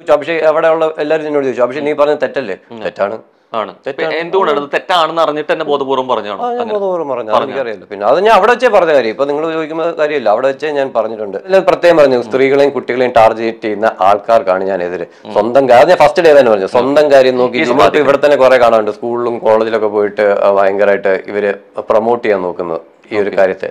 ചോദിച്ചു, അഭിഷേക് ഉള്ള എല്ലാവരും എന്നോട് ചോദിച്ചു. അഭിഷേക് നീ പറഞ്ഞത് തെറ്റല്ലേ? തെറ്റാണ്. ആണ്. എന്തുകൊണ്ടാണ്? തെറ്റാണെന്ന് അറിഞ്ഞിട്ട് തന്നെ ബോധപൂർവം പറഞ്ഞാണ് ബോധപൂർവം പറഞ്ഞു അത് പിന്നെ അത് ഞാൻ അവിടെ വെച്ചേ പറഞ്ഞ കാര്യം. ഇപ്പൊ നിങ്ങൾ ചോദിക്കുന്ന കാര്യമില്ല. അവിടെ വെച്ചേ ഞാൻ പറഞ്ഞിട്ടുണ്ട്. പ്രത്യേകം പറഞ്ഞു സ്ത്രീകളെയും കുട്ടികളെയും ടാർഗറ്റ് ചെയ്യുന്ന ആൾക്കാർക്കാണ് ഞാൻ എതിര്. സ്വന്തം കാര്യം അത് ഞാൻ ഫസ്റ്റ് ഡേ തന്നെ പറഞ്ഞു. സ്വന്തം കാര്യം നോക്കി ഇവിടെ തന്നെ കുറെ കാണാനുണ്ട്. സ്കൂളിലും കോളേജിലൊക്കെ പോയിട്ട് ഭയങ്കരമായിട്ട് ഇവർ പ്രൊമോട്ട് ചെയ്യാൻ നോക്കുന്നത് ഈ ഒരു കാര്യത്തെ.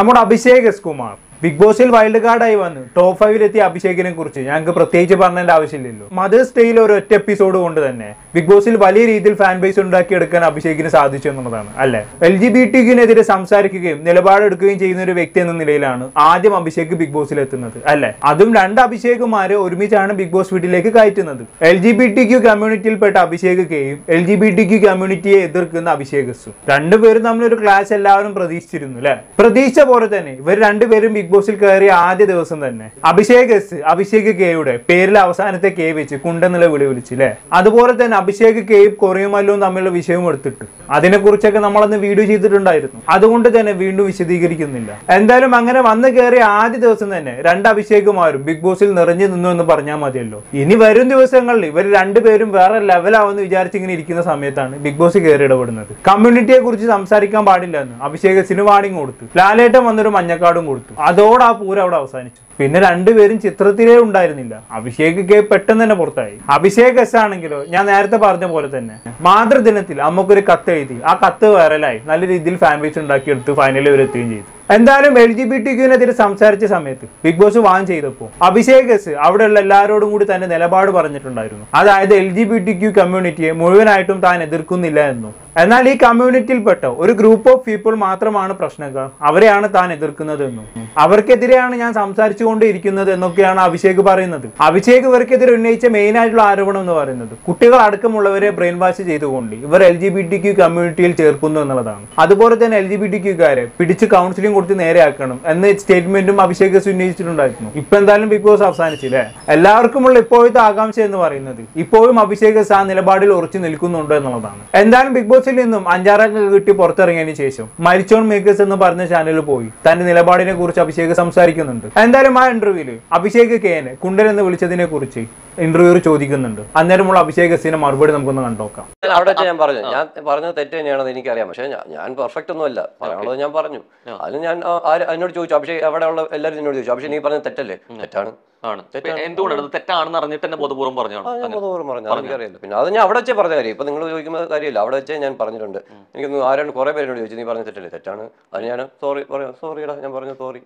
നമ്മുടെ അഭിഷേക് എസ് കുമാർ. ബിഗ് ബോസിൽ വൈൽഡ് കാർഡായി വന്നു ടോപ്പ് ഫൈവിലെത്തിയ അഭിഷേകിനെ കുറിച്ച് ഞങ്ങൾക്ക് പ്രത്യേകിച്ച് പറഞ്ഞതിന്റെ ആവശ്യമില്ലല്ലോ. മദേഴ്സ് ഡേയിൽ ഒരു ഒറ്റ എപ്പിസോഡ് കൊണ്ട് തന്നെ ബിഗ് ബോസിൽ വലിയ രീതിയിൽ ഫാൻ ബേസ് ഉണ്ടാക്കിയെടുക്കാൻ അഭിഷേകിന് സാധിച്ചു എന്നുള്ളതാണ് അല്ലെ? എൽ ജി ബി ടിക്കിനെതിരെ സംസാരിക്കുകയും നിലപാടെടുക്കുകയും ചെയ്യുന്ന ഒരു വ്യക്തി എന്ന നിലയിലാണ് ആദ്യം അഭിഷേക് ബിഗ് ബോസിൽ എത്തുന്നത് അല്ലെ? അതും രണ്ട് അഭിഷേകുമാരെ ഒരുമിച്ചാണ് ബിഗ് ബോസ് വീട്ടിലേക്ക് കയറ്റുന്നത്. L G B T Q കമ്മ്യൂണിറ്റിയിൽപ്പെട്ട Abhishek കെയും L G B T Q കമ്മ്യൂണിറ്റിയെ എതിർക്കുന്ന അഭിഷേകസും രണ്ടുപേരും തമ്മിലൊരു ക്ലാസ് എല്ലാവരും പ്രതീക്ഷിച്ചിരുന്നു അല്ലെ? പ്രതീക്ഷിച്ച പോലെ തന്നെ ഇവർ രണ്ടുപേരും ബിഗ് ബോസിൽ കയറിയ ആദ്യ ദിവസം തന്നെ അഭിഷേക് എസ് അഭിഷേക് കെയുടെ പേരിൽ അവസാനത്തെ കെ വെച്ച് കുണ്ടെന്നുള്ള വിളി വിളിച്ചു അല്ലെ അതുപോലെ തന്നെ അഭിഷേക് കെയും കൊറിയുമല്ലോ തമ്മിലുള്ള വിഷയവും എടുത്തിട്ട്. അതിനെക്കുറിച്ചൊക്കെ നമ്മളന്ന് വീഡിയോ ചെയ്തിട്ടുണ്ടായിരുന്നു. അതുകൊണ്ട് തന്നെ വീണ്ടും വിശദീകരിക്കുന്നില്ല. എന്തായാലും അങ്ങനെ വന്ന് കയറിയ ആദ്യ ദിവസം തന്നെ രണ്ട് അഭിഷേകുമാരും ബിഗ് ബോസിൽ നിറഞ്ഞു നിന്നു എന്ന് പറഞ്ഞാൽ മതിയല്ലോ. ഇനി വരും ദിവസങ്ങളിൽ ഇവർ രണ്ടുപേരും വേറെ ലെവലാവെന്ന് വിചാരിച്ച് ഇങ്ങനെ ഇരിക്കുന്ന സമയത്താണ് ബിഗ് ബോസ് കയറി ഇടപെടുന്നത്. കമ്മ്യൂണിറ്റിയെ കുറിച്ച് സംസാരിക്കാൻ പാടില്ല എന്ന് അഭിഷേകത്തിന് വാണിംഗ് കൊടുത്തു. ലാലേട്ടൻ വന്നൊരു മഞ്ഞക്കാടും കൊടുത്തു. അതോടെ ആ പൂരം അവിടെ അവസാനിച്ചു. പിന്നെ രണ്ടുപേരും ചിത്രത്തിലേ ഉണ്ടായിരുന്നില്ല. അഭിഷേക് കെ പെട്ടെന്ന് തന്നെ പുറത്തായി. അഭിഷേക് എസ് ആണെങ്കിലോ ഞാൻ നേരത്തെ പറഞ്ഞ പോലെ തന്നെ മാതൃദിനത്തിൽ അമ്മക്കൊരു കത്ത് എഴുതി. ആ കത്ത് വൈറലായി. നല്ല രീതിയിൽ ഫാൻ ബേസ് ഉണ്ടാക്കിയെടുത്ത് ഫൈനലിൽ വരെ എത്തുകയും ചെയ്തു. എന്തായാലും എൽ ജി ബി ടി ക്യൂവിനെതിരെ സംസാരിച്ച സമയത്ത് ബിഗ് ബോസ് വാൻ ചെയ്തപ്പോൾ അഭിഷേക് എസ് അവിടെയുള്ള എല്ലാവരോടും കൂടി തന്നെ നിലപാട് പറഞ്ഞിട്ടുണ്ടായിരുന്നു. അതായത് L G B T Q കമ്മ്യൂണിറ്റിയെ മുഴുവനായിട്ടും താൻ എതിർക്കുന്നില്ല എന്നും. എന്നാൽ ഈ കമ്മ്യൂണിറ്റിയിൽപ്പെട്ട ഒരു ഗ്രൂപ്പ് ഓഫ് പീപ്പിൾ മാത്രമാണ് പ്രശ്നങ്ങൾ. അവരെയാണ് താൻ എതിർക്കുന്നതെന്നും അവർക്കെതിരെയാണ് ഞാൻ സംസാരിച്ചു കൊണ്ടിരിക്കുന്നത് എന്നൊക്കെയാണ് അഭിഷേക് പറയുന്നത്. അഭിഷേക് ഇവർക്കെതിരെ ഉന്നയിച്ച മെയിൻ ആയിട്ടുള്ള ആരോപണം എന്ന് പറയുന്നത് കുട്ടികൾ അടക്കമുള്ളവരെ ബ്രെയിൻ വാഷ് ചെയ്തുകൊണ്ട് ഇവർ L G B T Q കമ്മ്യൂണിറ്റിയിൽ ചേർക്കുന്നു എന്നുള്ളതാണ്. അതുപോലെ തന്നെ എൽ ജി ബി ടി ക്യൂക്കാരെ പിടിച്ച് കൗൺസിലിംഗ് കൊടുത്ത് നേരെയാക്കണം എന്ന സ്റ്റേറ്റ്മെന്റും അഭിഷേക് ഉന്നയിച്ചിട്ടുണ്ടായിരുന്നു. ഇപ്പൊ എന്തായാലും ബിഗ് ബോസ് അവസാനിച്ചില്ലേ? എല്ലാവർക്കുമുള്ള ഇപ്പോഴത്തെ ആകാംക്ഷ എന്ന് പറയുന്നത് ഇപ്പോഴും അഭിഷേക് ആ നിലപാടിൽ ഉറച്ചു നിൽക്കുന്നുണ്ട് എന്നുള്ളതാണ്. എന്തായാലും ബിഗ് ബോസിൽ നിന്നും അഞ്ചാറൊക്കെ കിട്ടി പുറത്തിറങ്ങിയതിനു ശേഷം മരിച്ചോൺ മേക്കേഴ്സ് എന്ന് പറഞ്ഞ ചാനലിൽ പോയി. തന്റെ നിലപാടിനെ കുറിച്ച് അഭിഷേക് സംസാരിക്കുന്നുണ്ട്. എന്തായാലും ആ ഇന്റർവ്യൂവിൽ അഭിഷേക് കെനെ കുണ്ടൻ എന്ന് വിളിച്ചതിനെ കുറിച്ച് ഇന്റർവ്യൂർ ചോദിക്കുന്നുണ്ട്. അന്നേരമുള്ള അഭിഷേക് എസിന്റെ മറുപടി നമുക്കൊന്ന് കണ്ടോക്കാം അവിടെ വെച്ച് ഞാൻ പറഞ്ഞു. ഞാൻ പറഞ്ഞത് തെറ്റ് തന്നെയാണെന്ന് എനിക്കറിയാം. പക്ഷെ ഞാൻ- ഞാൻ പെർഫെക്റ്റ് ഒന്നുമല്ല. പറയാനുള്ളത് ഞാൻ പറഞ്ഞു. അതിന് ഞാൻ എന്നോട് ചോദിച്ചു. അഭിഷേക് അവിടെ ഉള്ള എല്ലാവരും എന്നോട് ചോദിച്ചു. അഭിഷേക് നീ പറഞ്ഞത് തെറ്റല്ലേ? തെറ്റാണ്. ആണ്. എന്തുകൊണ്ടാണ് തെറ്റാണെന്ന് അറിഞ്ഞിട്ട് തന്നെ ബോധപൂർവം പറഞ്ഞാണോ? ബോധപൂർവം പറഞ്ഞു. എനിക്കറിയില്ല. പിന്നെ അത് ഞാൻ അവിടെ വെച്ചേ പറഞ്ഞ കാര്യം. ഇപ്പൊ നിങ്ങൾ ചോദിക്കുന്ന കാര്യമില്ല. അവിടെ വെച്ചേ ഞാൻ പറഞ്ഞിട്ടുണ്ട്. എനിക്കൊന്ന് ആരാണ് കുറെ പേരോട് ചോദിച്ചു. നീ പറഞ്ഞ തെറ്റല്ലേ തെറ്റാണ്? അത് ഞാൻ സോറി പറയാം. സോറിടാ ഞാൻ പറഞ്ഞു സോറി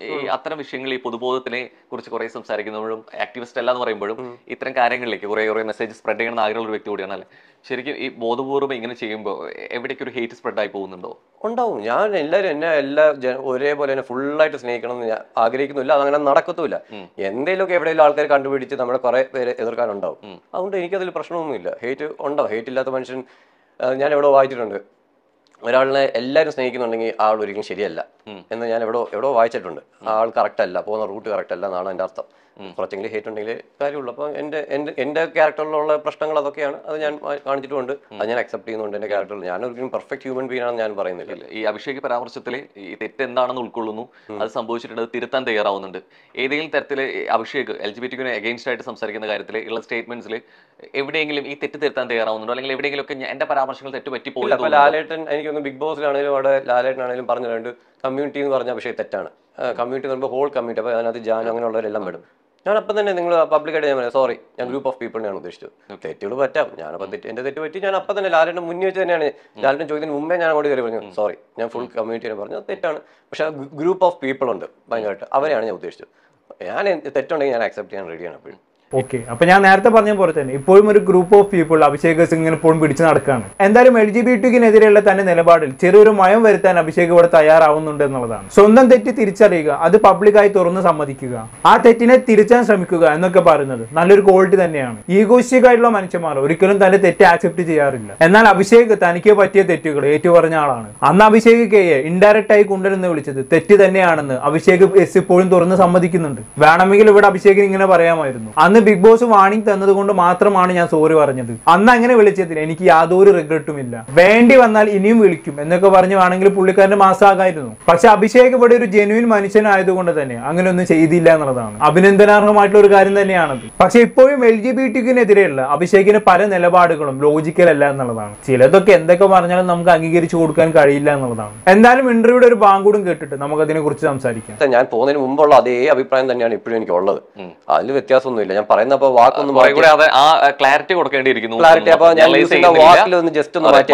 ഈ അത്തരം വിഷയങ്ങൾ ഈ പൊതുബോധത്തിനെ കുറിച്ച് കുറെ സംസാരിക്കുമ്പോഴും ആക്ടിവിസ്റ്റ് അല്ല എന്ന് പറയുമ്പോഴും ഇത്തരം കാര്യങ്ങളിലേക്ക് കുറെ കുറെ മെസ്സേജ് സ്പ്രെഡ് ചെയ്യണമെന്ന് ആഗ്രഹമുള്ള ഒരു വ്യക്തി കൂടിയാണ് അല്ലേ? ശരിക്കും ഈ ബോധപൂർവം ഇങ്ങനെ ചെയ്യുമ്പോൾ എവിടേക്ക് ഒരു ഹേറ്റ് സ്പ്രെഡ് ആയി പോകുന്നുണ്ടോ? ഉണ്ടാവും. ഞാൻ എല്ലാവരും എന്നെ എല്ലാ ഒരേപോലെ തന്നെ ഫുള്ളായിട്ട് സ്നേഹിക്കണം എന്ന് ഞാൻ ആഗ്രഹിക്കുന്നില്ല അതങ്ങനെ നടക്കത്തുമില്ല. എന്തെങ്കിലുമൊക്കെ എവിടെയെങ്കിലും ആൾക്കാർ കണ്ടുപിടിച്ച് നമ്മളെ കുറെ പേര് എതിർക്കാനുണ്ടാവും. അതുകൊണ്ട് എനിക്കതിൽ പ്രശ്നമൊന്നുമില്ല. ഹേറ്റ് ഉണ്ടാവും ഹേറ്റ് ഇല്ലാത്ത മനുഷ്യൻ ഞാൻ എവിടെ വായിച്ചിട്ടുണ്ട്. ഒരാളിനെ എല്ലാവരും സ്നേഹിക്കുന്നുണ്ടെങ്കിൽ ആൾ ഒരിക്കലും ശരിയല്ല. എന്ന് ഞാൻ എവിടെ എവിടെ വായിച്ചിട്ടുണ്ട്. ആ ആൾ കറക്റ്റ് അല്ല പോകുന്ന റൂട്ട് കറക്റ്റ് അല്ല എന്നാണ് എന്റെ അർത്ഥം. കുറച്ചെങ്കിലും ഹേറ്റ് ഉണ്ടെങ്കിൽ കാര്യമുള്ളൂ. അപ്പോൾ എന്റെ എന്റെ എന്റെ ക്യാരക്ടറിലുള്ള പ്രശ്നങ്ങൾ അതൊക്കെയാണ്. അത് ഞാൻ കാണിച്ചിട്ടുണ്ട്. അത് ഞാൻ അക്സെപ്റ്റ് ചെയ്യുന്നുണ്ട് എന്റെ ക്യാരക്ടറിൽ ഞാൻ ഒരിക്കലും പെർഫെക്റ്റ് ഹ്യൂമൻ ബീങ് ആണെന്ന് ഞാൻ പറയുന്നില്ല. ഈ അഭിഷേക് പരാമർശത്തിൽ ഈ തെറ്റ് എന്താണെന്ന് ഉൾക്കൊള്ളുന്നു. അത് സംഭവിച്ചിട്ടുണ്ട് അത് തിരുത്താൻ തയ്യാറാവുന്നുണ്ട്. ഏതെങ്കിലും തരത്തിൽ അഭിഷേക് എൽ ജി ബി ടിക്കിന് എഗെയിൻസ്റ്റ് ആയിട്ട് സംസാരിക്കുന്ന കാര്യത്തിൽ ഉള്ള സ്റ്റേറ്റ്മെന്റ്സിൽ എവിടെയെങ്കിലും ഈ തെറ്റ് തിരുത്താൻ തയ്യാറാവുന്നുണ്ടോ? അല്ലെങ്കിൽ എവിടെയെങ്കിലും ഒക്കെ എന്റെ പരാമർശങ്ങൾ തെറ്റ് പറ്റി അപ്പൊ ലാലേട്ടൻ എനിക്കൊന്ന് ബിഗ് ബോസിലാണെങ്കിലും അവിടെ ലാലേട്ടൻ ആണെങ്കിലും പറഞ്ഞിട്ടുണ്ട് കമ്മ്യൂണിറ്റി എന്ന് പറഞ്ഞ പക്ഷേ തെറ്റാണ്. കമ്മ്യൂണിറ്റി എന്ന് പറയുമ്പോൾ ഹോൾ കമ്മ്യൂണിറ്റി അപ്പോൾ അതിനകത്ത് ജാൻ അങ്ങനെയുള്ളവരെല്ലാം വിടും ഞാൻ അപ്പം തന്നെ നിങ്ങൾ പബ്ലിക്കായിട്ട് ഞാൻ പറയാം സോറി ഞാൻ ഗ്രൂപ്പ് ഓഫ് പീപ്പിളിനെയാണ് ഉദ്ദേശിച്ചത്. തെറ്റുകൾ പറ്റാം. ഞാനപ്പോൾ തെറ്റ് എന്റെ തെറ്റ് പറ്റി ഞാൻ അപ്പം തന്നെ ലാലേട്ടൻ മുന്നേ വെച്ച് തന്നെയാണ് ലാലേട്ടൻ ചോദ്യത്തിന് മുമ്പേ ഞാൻ അങ്ങോട്ട് കയറി പറഞ്ഞു സോറി ഞാൻ ഫുൾ കമ്മ്യൂണിറ്റിനെ പറഞ്ഞു തെറ്റാണ്. പക്ഷേ ഗ്രൂപ്പ് ഓഫ് പീപ്പിൾ ഉണ്ട് ഭയങ്കരമായിട്ട് അവരെയാണ് ഞാൻ ഉദ്ദേശിച്ചത്. ഞാൻ തെറ്റുണ്ടെങ്കിൽ ഞാൻ ആക്സെപ്റ്റ് ചെയ്യാൻ റെഡിയാണ് അപ്പോഴും. ഓക്കെ അപ്പൊ ഞാൻ നേരത്തെ പറഞ്ഞ പോലെ തന്നെ ഇപ്പോഴും ഒരു ഗ്രൂപ്പ് ഓഫ് പീപ്പിൾ അഭിഷേക് സിംഗിനെ ഇപ്പോഴും പിടിച്ചു നടക്കുകയാണ് എന്തായാലും എൽ ജി ബി ടിക്കിനെതിരെയുള്ള തന്റെ നിലപാടിൽ ചെറിയൊരു മയം വരുത്താൻ അഭിഷേക് ഇവിടെ തയ്യാറാവുന്നുണ്ട് എന്നുള്ളതാണ്. സ്വന്തം തെറ്റ് തിരിച്ചറിയുക അത് പബ്ലിക്കായി തുറന്ന് സമ്മതിക്കുക ആ തെറ്റിനെ തിരിച്ചാൻ ശ്രമിക്കുക എന്നൊക്കെ പറയുന്നത് നല്ലൊരു ക്വാളിറ്റി തന്നെയാണ്. ഈഗോയിസ്റ്റിക് ആയിട്ടുള്ള മനുഷ്യന്മാർ ഒരിക്കലും തന്റെ തെറ്റ് ആക്സെപ്റ്റ് ചെയ്യാറില്ല. എന്നാൽ അഭിഷേക് തനിക്ക് പറ്റിയ തെറ്റുകൾ ഏറ്റുപറഞ്ഞ ആളാണ്. അന്ന് അഭിഷേക് കെയെ ഇൻഡയറക്റ്റ് ആയി കൊണ്ടുവരുന്ന വിളിച്ചത് തെറ്റ് തന്നെയാണെന്ന് അഭിഷേക് എസ് ഇപ്പോഴും തുറന്ന് സമ്മതിക്കുന്നുണ്ട്. വേണമെങ്കിൽ ഇവിടെ അഭിഷേകിന് ഇങ്ങനെ പറയാമായിരുന്നു. അന്ന് ബിഗ് ബോസ് വാണിംഗ് തന്നതുകൊണ്ട് മാത്രമാണ് ഞാൻ സോറി പറഞ്ഞത്. അന്ന് അങ്ങനെ വിളിച്ചതിൽ എനിക്ക് യാതൊരു റിഗ്രറ്റും ഇല്ല. വേണ്ടി വന്നാൽ ഇനിയും വിളിക്കും എന്നൊക്കെ പറഞ്ഞു വേണമെങ്കിൽ പുള്ളിക്കാരന്റെ മാസാകായിരുന്നു പക്ഷെ അഭിഷേക് ഇവിടെ ഒരു ജെനുവിൻ മനുഷ്യനായതുകൊണ്ട് തന്നെ അങ്ങനെ ഒന്നും ചെയ്തില്ല എന്നുള്ളതാണ്. അഭിനന്ദനാർഹമായിട്ടുള്ള ഒരു കാര്യം തന്നെയാണത്. പക്ഷെ ഇപ്പോഴും എൽ ജി ബി ടിക്കിനെതിരെയുള്ള അഭിഷേകിന് പല നിലപാടുകളും ലോജിക്കൽ അല്ല എന്നുള്ളതാണ്. ചിലതൊക്കെ എന്തൊക്കെ പറഞ്ഞാലും നമുക്ക് അംഗീകരിച്ചു കൊടുക്കാൻ കഴിയില്ല എന്നുള്ളതാണ്. എന്തായാലും ഇന്റർവ്യൂടെ ഒരു ബാങ്കൂടും കേട്ടിട്ട് നമുക്ക് അതിനെ കുറിച്ച് സംസാരിക്കാം. ഞാൻ പോകുന്നതിന് മുമ്പുള്ള അതേ അഭിപ്രായം തന്നെയാണ് ഇപ്പോഴും എനിക്ക് ഉള്ളത് അതിൽ വ്യത്യാസമൊന്നുമില്ല. ഞാൻ പറയുന്നപ്പോ വാക്കൊന്നും ആ ക്ലാരിറ്റി കൊടുക്കേണ്ടിയിരിക്കുന്നു. ക്ലാരിറ്റി അപ്പൊ ഞാൻ. വാക്കിൽ ഒന്ന് ജസ്റ്റ് ഒന്ന് മാറ്റി.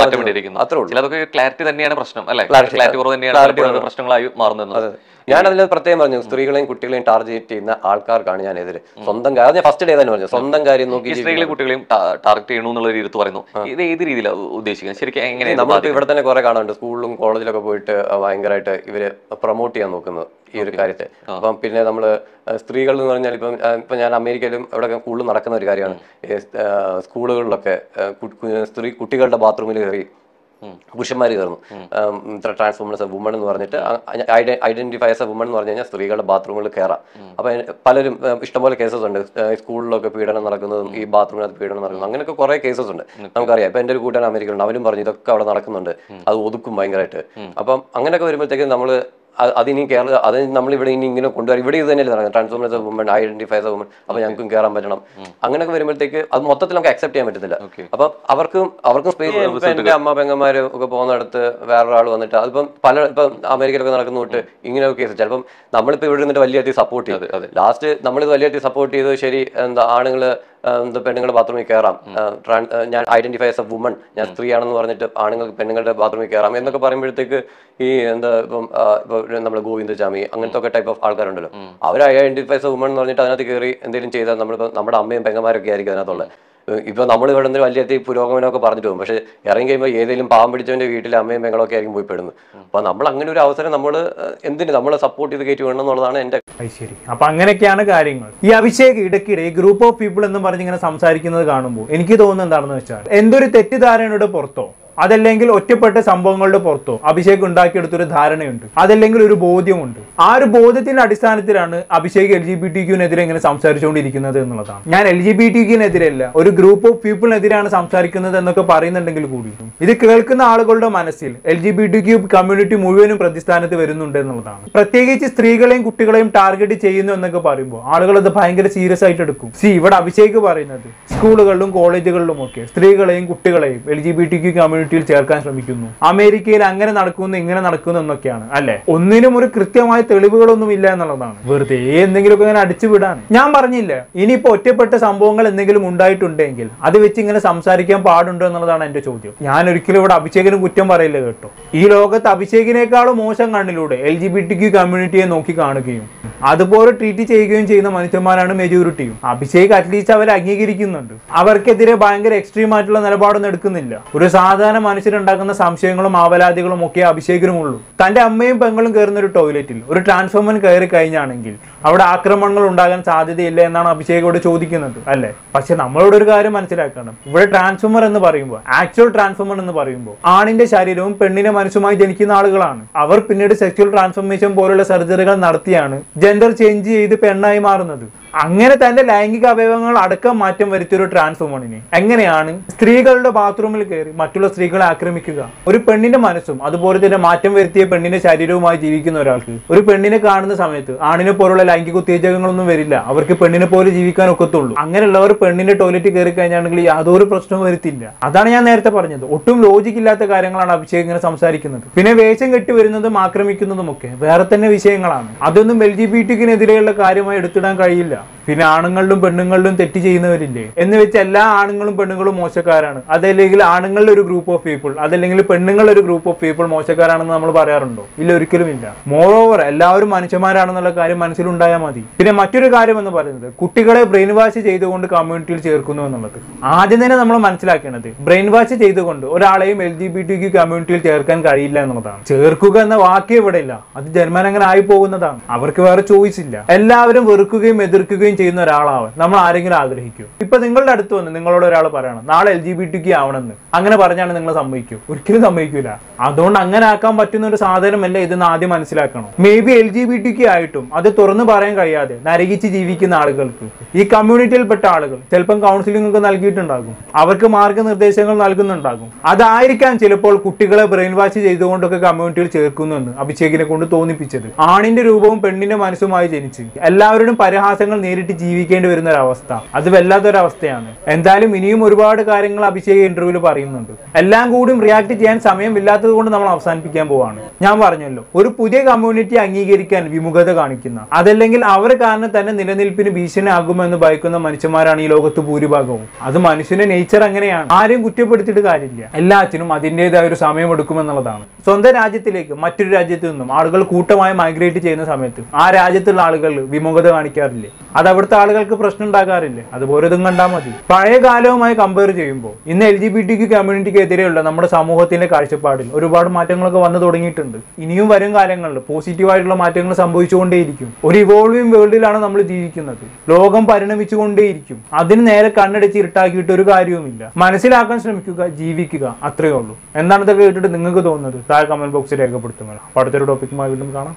ചിലതൊക്കെ ക്ലാരിറ്റി തന്നെയാണ് പ്രശ്നം അല്ലെ. ക്ലാരിറ്റി കുറവ് തന്നെയാണ്. പ്രശ്നങ്ങളായി മാറുന്നത്. ഞാൻ അതിൽ പ്രത്യേകം പറഞ്ഞു സ്ത്രീകളെയും കുട്ടികളെയും ടാർഗറ്റ് ചെയ്യുന്ന ആൾക്കാർക്കാണ് ഞാൻ എതിരെ സ്വന്തം കാര്യം ഞാൻ ഫസ്റ്റ് ഡേ തന്നെ പറഞ്ഞു സ്വന്തം കാര്യം നോക്കി സ്ത്രീകളെയും സ്ത്രീകളെ കുട്ടികളെയും ടാർഗറ്റ് ചെയ്യണു എന്നുള്ള രീതി പറയുന്നു. ഇത് ഏത് രീതിയിലാണ് ഉദ്ദേശിക്കുന്നത്? ശരിക്കും എങ്ങനെ നമ്മൾ ഇവിടെ തന്നെ കുറെ കാണുന്നുണ്ട് സ്കൂളിലും കോളേജിലൊക്കെ പോയിട്ട് ഭയങ്കരമായിട്ട് ഇവർ പ്രൊമോട്ട് ചെയ്യാൻ നോക്കുന്നത് ഈ ഒരു കാര്യത്തെ. അപ്പം പിന്നെ നമ്മൾ സ്ത്രീകൾ എന്ന് പറഞ്ഞാൽ ഇപ്പം ഇപ്പം ഞാൻ അമേരിക്കയിലും അവിടെ കൂടുതൽ നടക്കുന്ന ഒരു കാര്യമാണ്. സ്കൂളുകളിലൊക്കെ സ്ത്രീ കുട്ടികളുടെ ബാത്റൂമിൽ കയറി പുരുഷന്മാർ കയറുന്നു. ഇത്ര ട്രാൻസ്ഫോമേഴ്സ് വുമൺ എന്ന് പറഞ്ഞിട്ട് ഐഡന്റിഫൈ ആസ് എ വുമൺ എന്ന് പറഞ്ഞു കഴിഞ്ഞാൽ സ്ത്രീകളുടെ ബാത്റൂമുകളിൽ കയറാം. അപ്പൊ പലരും ഇഷ്ടംപോലെ കേസസ് ഉണ്ട്. സ്കൂളിലൊക്കെ പീഡനം നടക്കുന്നതും ഈ ബാത്റൂമിനകത്ത് പീഡനം നടക്കുന്നതും അങ്ങനെയൊക്കെ കുറെ കേസസ് ഉണ്ട്. നമുക്കറിയാം. ഇപ്പൊ എന്റെ ഒരു കൂട്ടാണ് അമേരിക്കയിലുണ്ട്. അവരും പറഞ്ഞു ഇതൊക്കെ അവിടെ നടക്കുന്നുണ്ട്. അത് ഒതുക്കും ഭയങ്കരമായിട്ട് അപ്പം അങ്ങനെയൊക്കെ വരുമ്പോഴത്തേക്കും നമ്മൾ അതിനി കേരള അത് നമ്മൾ ഇവിടെ ഇനി ഇങ്ങനെ കൊണ്ടുവരാം. ഇവിടെ ഇത് തന്നെയല്ലേ നടക്കുന്നത്. Transformers woman identifies of woman അപ്പൊ ഞങ്ങൾക്കും കയറാൻ പറ്റണം. അങ്ങനെയൊക്കെ വരുമ്പോഴത്തേക്ക് അത് മൊത്തത്തിൽ നമുക്ക് അക്സെപ്റ്റ് ചെയ്യാൻ പറ്റത്തില്ല. അപ്പൊ അവർക്കും അവർക്കും സ്പേസ് എന്റെ അമ്മ പെങ്ങന്മാര് ഒക്കെ പോകുന്നിടത്ത് വേറൊരാൾ വന്നിട്ട് അതിപ്പം പല ഇപ്പം അമേരിക്കയിലൊക്കെ നടക്കുന്ന തൊട്ട് ഇങ്ങനെയൊക്കെ കേസ് ചിലപ്പം നമ്മളിപ്പോൾ ഇവിടെ നിന്നിട്ട് വലിയ സപ്പോർട്ട് ചെയ്ത്. ലാസ്റ്റ് നമ്മളിത് വലിയ സപ്പോർട്ട് ചെയ്ത് ശരി എന്താ ആണുങ്ങൾ പെണ്ണുങ്ങളുടെ ബാത്റൂമിൽ കയറാം. ഞാൻ ഐഡന്റിഫൈ ആസ് എ വുമൺ. ഞാൻ സ്ത്രീ ആണെന്ന് പറഞ്ഞിട്ട് ആണുങ്ങൾക്ക് പെണ്ണുങ്ങളുടെ ബാത്റൂമിൽ കയറാം എന്നൊക്കെ പറയുമ്പോഴത്തേക്ക് ഈ എന്താ ഇപ്പം നമ്മുടെ ഗോവിന്ദചാമി അങ്ങനത്തെ ഒക്കെ ടൈപ്പ് ഓഫ് ആൾക്കാരുണ്ടല്ലോ. അവർ ഐഡന്റിഫൈ ആസ് എ വുമൺ എന്ന് പറഞ്ഞിട്ട് അതിനകത്ത് കയറി എന്തെങ്കിലും ചെയ്താൽ നമ്മളിപ്പോ നമ്മുടെ അമ്മയും പെങ്ങന്മാരൊക്കെ ആയിരിക്കും അതിനകത്തുള്ളത്. ഇപ്പൊ നമ്മൾ ഇവിടെ നിന്ന് വലിയ പുരോഗമനമൊക്കെ പറഞ്ഞിട്ട് പോകും. പക്ഷെ ഇറങ്ങി കഴിയുമ്പോൾ ഏതെങ്കിലും പാവം പിടിച്ചവന്റെ വീട്ടിൽ അമ്മയും പെങ്ങളൊക്കെ ആയിരിക്കും പോയി പെടുന്നത്. അപ്പൊ നമ്മൾ അങ്ങനെ ഒരു അവസരം നമ്മൾ എന്തിന് നമ്മൾ സപ്പോർട്ട് ചെയ്ത് കയറ്റി വേണം എന്നുള്ളതാണ് അത് ശരി. അപ്പൊ അങ്ങനെയൊക്കെയാണ് കാര്യങ്ങൾ. ഈ അഭിഷേക് ഇടയ്ക്കിടെ ഈ ഗ്രൂപ്പ് ഓഫ് പീപ്പിൾ എന്ന് പറഞ്ഞ് ഇങ്ങനെ സംസാരിക്കുന്നത് കാണുമ്പോൾ എനിക്ക് തോന്നുന്നത് എന്താണെന്ന് വെച്ചാൽ എന്തൊരു തെറ്റിദ്ധാരണയുടെ പുറത്തോ അതല്ലെങ്കിൽ ഒറ്റപ്പെട്ട സംഭവങ്ങളുടെ പുറത്തോ. അഭിഷേക് ഉണ്ടാക്കിയെടുത്തൊരു ധാരണയുണ്ട്. അതല്ലെങ്കിൽ ഒരു ബോധ്യമുണ്ട്. ആ ഒരു ബോധ്യത്തിന്റെ അടിസ്ഥാനത്തിലാണ് Abhishek L G B T ക്യൂനെതിരെ ഇങ്ങനെ സംസാരിച്ചുകൊണ്ടിരിക്കുന്നത് എന്നുള്ളതാണ്. ഞാൻ എൽ ജി ബി ടി ക്യൂനെതിരല്ല ഒരു ഗ്രൂപ്പ് ഓഫ് പീപ്പിളിനെതിരാണ് സംസാരിക്കുന്നത് എന്നൊക്കെ പറയുന്നുണ്ടെങ്കിൽ കൂടി. ഇത് കേൾക്കുന്ന ആളുകളുടെ മനസ്സിൽ L G B T Q community മുഴുവനും പ്രതിസ്ഥാനത്ത് വരുന്നുണ്ട് എന്നുള്ളതാണ്. പ്രത്യേകിച്ച് സ്ത്രീകളെയും കുട്ടികളെയും ടാർഗറ്റ് ചെയ്യുന്നു എന്നൊക്കെ പറയുമ്പോൾ ആളുകൾ അത് ഭയങ്കര സീരിയസ് ആയിട്ട് എടുക്കും. സി ഇവിടെ അഭിഷേക് പറയുന്നത് സ്കൂളുകളിലും കോളേജുകളിലും ഒക്കെ സ്ത്രീകളെയും കുട്ടികളെയും L G B T Q കമ്മ്യൂണിറ്റിയിൽ ചേർക്കാൻ ശ്രമിക്കുന്നു. അമേരിക്കയിൽ അങ്ങനെ നടക്കുന്നു ഇങ്ങനെ നടക്കുന്നു എന്നൊക്കെയാണ് അല്ലെ? ഒന്നിനും ഒരു കൃത്യമായ തെളിവുകളൊന്നും ഇല്ല എന്നുള്ളതാണ്. വെറുതെ എന്തെങ്കിലുമൊക്കെ ഇങ്ങനെ അടിച്ചു വിടാണ് ഞാൻ പറഞ്ഞില്ല ഇനിയിപ്പോ ഒറ്റപ്പെട്ട സംഭവങ്ങൾ എന്തെങ്കിലും ഉണ്ടായിട്ടുണ്ടെങ്കിൽ അത് വെച്ച് ഇങ്ങനെ സംസാരിക്കാൻ പാടുണ്ടോ എന്നുള്ളതാണ് എന്റെ ചോദ്യം. ഞാൻ ഒരിക്കലും ഇവിടെ അഭിഷേകിന് കുറ്റം പറയില്ല കേട്ടോ. ഈ ലോകത്ത് അഭിഷേകിനേക്കാളും മോശം കണ്ണിലൂടെ L G B T Q കമ്മ്യൂണിറ്റിയെ നോക്കി കാണുകയും അതുപോലെ ട്രീറ്റ് ചെയ്യുകയും ചെയ്യുന്ന മനുഷ്യന്മാരാണ് മെജോറിറ്റിയും അഭിഷേക് അറ്റ്ലീസ്റ്റ് അവരെ അംഗീകരിക്കുന്നുണ്ട്. അവർക്കെതിരെ ഭയങ്കര എക്സ്ട്രീം ആയിട്ടുള്ള നിലപാടൊന്നും എടുക്കുന്നില്ല. ഒരു സാധാരണ മനുഷ്യരുണ്ടാക്കുന്ന സംശയങ്ങളും ആവലാതികളും ഒക്കെ അഭിഷേകനുമുള്ളൂ. തന്റെ അമ്മയും പെങ്ങളും കയറുന്ന ഒരു ടോയ്ലറ്റിൽ ഒരു ട്രാൻസ്ഫോമർ കയറി കഴിഞ്ഞാണെങ്കിൽ അവിടെ ആക്രമണങ്ങൾ ഉണ്ടാകാൻ സാധ്യതയില്ല എന്നാണ് അഭിഷേകോട് ചോദിക്കുന്നത് അല്ലെ? പക്ഷെ നമ്മളോട് ഒരു കാര്യം മനസ്സിലാക്കണം. ഇവിടെ ട്രാൻസ്ഫോമർ എന്ന് പറയുമ്പോൾ ആക്ച്വൽ ട്രാൻസ്ഫോമർ എന്ന് പറയുമ്പോൾ ആണിന്റെ ശരീരവും പെണ്ണിന്റെ മനസ്സുമായി ജനിക്കുന്ന ആളുകളാണ്. അവർ പിന്നീട് സെക്ച്വൽ ട്രാൻസ്ഫോർമേഷൻ പോലുള്ള സർജറികൾ നടത്തിയാണ് ജെൻഡർ ചേഞ്ച് ചെയ്ത് പെണ്ണായി മാറുന്നത്. അങ്ങനെ തന്റെ ലൈംഗിക അവയവങ്ങൾ അടക്കം മാറ്റം വരുത്തിയ ഒരു ട്രാൻസ്ഫോമണിനെ എങ്ങനെയാണ്? സ്ത്രീകളുടെ ബാത്റൂമിൽ കയറി മറ്റുള്ള സ്ത്രീകളെ ആക്രമിക്കുക. ഒരു പെണ്ണിന്റെ മനസ്സും അതുപോലെ തന്നെ മാറ്റം വരുത്തിയ പെണ്ണിന്റെ ശരീരവുമായി ജീവിക്കുന്ന ഒരാൾക്ക്. ഒരു പെണ്ണിനെ കാണുന്ന സമയത്ത് ആണിനെ പോലുള്ള ലൈംഗിക ഉത്തേജകങ്ങളൊന്നും വരില്ല. അവർക്ക് പെണ്ണിനെ പോലെ ജീവിക്കാൻ ഒക്കത്തുള്ളൂ. അങ്ങനെയുള്ളവർ പെണ്ണിന്റെ ടോയ്ലറ്റ് കയറി കഴിഞ്ഞാണെങ്കിൽ യാതൊരു പ്രശ്നവും വരുത്തില്ല. അതാണ് ഞാൻ നേരത്തെ പറഞ്ഞത്. ഒട്ടും ലോജിക് ഇല്ലാത്ത കാര്യങ്ങളാണ് അഭിഷേക് ഇങ്ങനെ സംസാരിക്കുന്നത്. പിന്നെ വേഷം കെട്ടി വരുന്നതും ആക്രമിക്കുന്നതും ഒക്കെ വേറെ തന്നെ വിഷയങ്ങളാണ്. അതൊന്നും എൽ ജി ബി ടിക്കിനെതിരെയുള്ള കാര്യമായി എടുത്തിടാൻ കഴിയില്ല. 거야. പിന്നെ ആണുങ്ങളിലും പെണ്ണുങ്ങളിലും തെറ്റ് ചെയ്യുന്നവരില്ലേ? എന്ന് വെച്ച് എല്ലാ ആണുങ്ങളും പെണ്ണുങ്ങളും മോശക്കാരാണ്. അതല്ലെങ്കിൽ ആണുങ്ങളുടെ ഒരു ഗ്രൂപ്പ് ഓഫ് പീപ്പിൾ അതല്ലെങ്കിൽ പെണ്ണുങ്ങളുടെ ഒരു ഗ്രൂപ്പ് ഓഫ് പീപ്പിൾ മോശക്കാരാണെന്ന് നമ്മൾ പറയാറുണ്ടോ? ഇല്ല ഒരിക്കലും ഇല്ല. മോർ ഓവർ എല്ലാവരും മനുഷ്യന്മാരാണെന്നുള്ള കാര്യം മനസ്സിലുണ്ടായാൽ മതി. പിന്നെ മറ്റൊരു കാര്യം എന്ന് പറയുന്നത് കുട്ടികളെ ബ്രെയിൻ വാഷ് ചെയ്തുകൊണ്ട് കമ്മ്യൂണിറ്റിയിൽ ചേർക്കുന്നു എന്നുള്ളത്. ആദ്യം തന്നെ നമ്മൾ മനസ്സിലാക്കേണ്ടത് ബ്രെയിൻ വാഷ് ചെയ്തുകൊണ്ട് ഒരാളെയും എൽ ജി ബി ടി കമ്മ്യൂണിറ്റിയിൽ ചേർക്കാൻ കഴിയില്ല എന്നുള്ളതാണ്. ചേർക്കുക എന്ന വാക്ക് ഇവിടെ ഇല്ല. അത് ജന്മന അങ്ങനെ ആയി പോകുന്നതാണ്. അവർക്ക് വേറെ ചോയ്സ് ഇല്ല. എല്ലാവരും വെറുക്കുകയും എതിർക്കുകയും ചെയ്യുന്ന ഒരാളാവാൻ നമ്മൾ ആരെങ്കിലും ആഗ്രഹിക്കും. ഇപ്പൊ നിങ്ങളുടെ അടുത്ത് വന്ന് നിങ്ങളോട് ഒരാൾ പറയണം നാളെ എൽ ജി ബി ടിക്ക് ആവണമെന്ന്. അങ്ങനെ പറഞ്ഞാണ് നിങ്ങൾ സമ്മതിക്കും. ഒരിക്കലും സമ്മതിക്കില്ല അതുകൊണ്ട് അങ്ങനെ ആക്കാൻ പറ്റുന്ന ഒരു സാധനമല്ല ഇതെന്ന് ആദ്യം മനസ്സിലാക്കണം. Maybe L G B ടിക്ക് ആയിട്ടും അത് തുറന്നു പറയാൻ കഴിയാതെ നരകിച്ച് ജീവിക്കുന്ന ആളുകൾക്ക് ഈ കമ്മ്യൂണിറ്റിയിൽപ്പെട്ട ആളുകൾ ചിലപ്പം കൗൺസിലിംഗ് ഒക്കെ നൽകിയിട്ടുണ്ടാകും. അവർക്ക് മാർഗനിർദ്ദേശങ്ങൾ നൽകുന്നുണ്ടാകും. അതായിരിക്കാം ചിലപ്പോൾ കുട്ടികളെ ബ്രെയിൻ വാഷ് ചെയ്തുകൊണ്ടൊക്കെ കമ്മ്യൂണിറ്റിയിൽ ചേർക്കുന്നെന്ന് അഭിഷേകിനെ കൊണ്ട് തോന്നിപ്പിച്ചത്. ആണിന്റെ രൂപവും പെണ്ണിന്റെ മനസ്സുമായി ജനിച്ച് എല്ലാവരുടെയും പരിഹാസങ്ങൾ നേരിട്ട് ജീവിക്കേണ്ടി വരുന്ന ഒരു അവസ്ഥ. അത് വല്ലാത്തൊരവസ്ഥയാണ്. എന്തായാലും ഇനിയും ഒരുപാട് കാര്യങ്ങൾ അഭിഷേക് ഇന്റർവ്യൂവിൽ പറയുന്നുണ്ട്. എല്ലാം കൂടിയും റിയാക്ട് ചെയ്യാൻ സമയമില്ലാത്തത് കൊണ്ട് നമ്മൾ അവസാനിപ്പിക്കാൻ പോവാണ്. ഞാൻ പറഞ്ഞല്ലോ ഒരു പുതിയ കമ്മ്യൂണിറ്റി അംഗീകരിക്കാൻ വിമുഖത കാണിക്കുന്ന. അതല്ലെങ്കിൽ അവർ കാരണം തന്നെ നിലനിൽപ്പിന് ഭീഷണി ഭീഷണിയാകുമെന്ന് ഭയക്കുന്ന മനുഷ്യന്മാരാണ് ഈ ലോകത്ത് ഭൂരിഭാഗവും. അത് മനുഷ്യന്റെ നേച്ചർ അങ്ങനെയാണ്. ആരെയും കുറ്റപ്പെടുത്തിയിട്ട് കാര്യമില്ല. എല്ലാത്തിനും അതിന്റെതായ ഒരു സമയം എടുക്കുമെന്നുള്ളതാണ് സ്വന്തം രാജ്യത്തിലേക്ക് മറ്റൊരു രാജ്യത്തു നിന്നും ആളുകൾ കൂട്ടമായി മൈഗ്രേറ്റ് ചെയ്യുന്ന സമയത്ത് ആ രാജ്യത്തുള്ള ആളുകൾ വിമുഖത കാണിക്കാറില്ലേ? അത് അവിടുത്തെ ആളുകൾക്ക് പ്രശ്നം ഉണ്ടാകാറില്ലേ? അതുപോലെ ഇതും കണ്ടാൽ മതി. പഴയ കാലവുമായി കമ്പയർ ചെയ്യുമ്പോൾ ഇന്ന് എൽ ജി ബി ടി കമ്മ്യൂണിറ്റിക്ക് എതിരെയുള്ള നമ്മുടെ സമൂഹത്തിന്റെ കാഴ്ചപ്പാടിൽ ഒരുപാട് മാറ്റങ്ങളൊക്കെ വന്നു തുടങ്ങിയിട്ടുണ്ട്. ഇനിയും വരും കാലങ്ങളിൽ പോസിറ്റീവായിട്ടുള്ള മാറ്റങ്ങൾ സംഭവിച്ചുകൊണ്ടേയിരിക്കും. ഒരു ഇവോൾവിംഗ് വേൾഡിലാണ് നമ്മൾ ജീവിക്കുന്നത്. ലോകം പരിണമിച്ചുകൊണ്ടേയിരിക്കും. അതിന് നേരെ കണ്ണടിച്ച് ഇരുട്ടാക്കിയിട്ട് ഒരു കാര്യവുമില്ല. മനസ്സിലാക്കാൻ ശ്രമിക്കുക ജീവിക്കുക അത്രയേ ഉള്ളൂ. എന്താണ് ഇതൊക്കെ കേട്ടിട്ട് നിങ്ങൾക്ക് തോന്നുന്നത്? താഴെ കമന്റ് ബോക്സിൽ രേഖപ്പെടുത്തുക. അടുത്തൊരു ടോപ്പിക്കുമായി വീണ്ടും കാണാം.